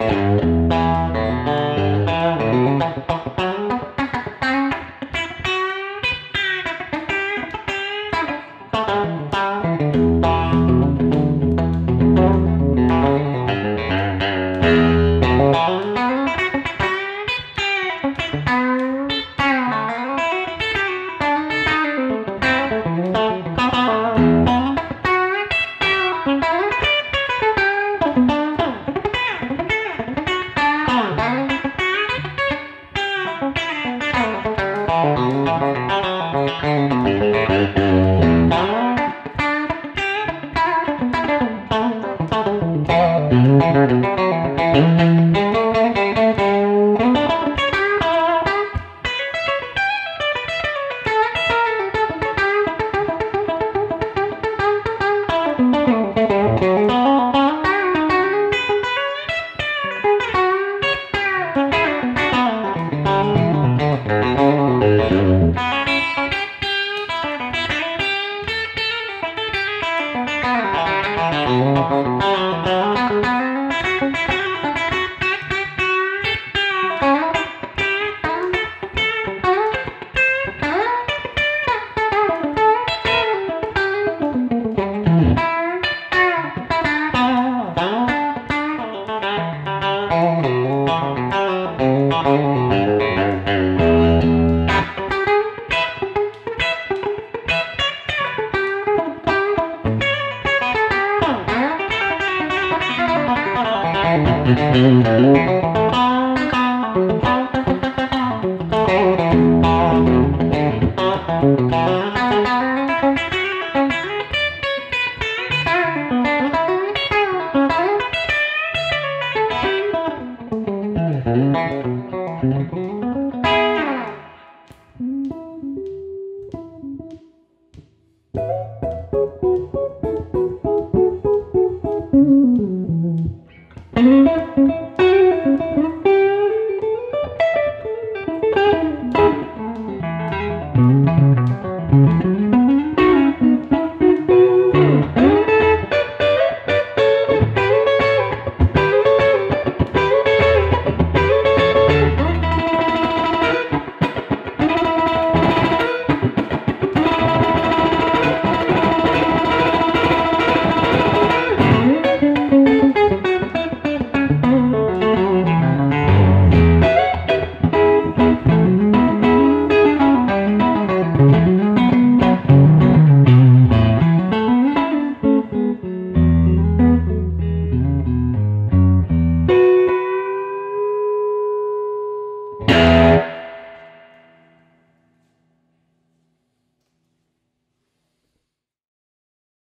Música Thank you. Thank you. Mm-hmm.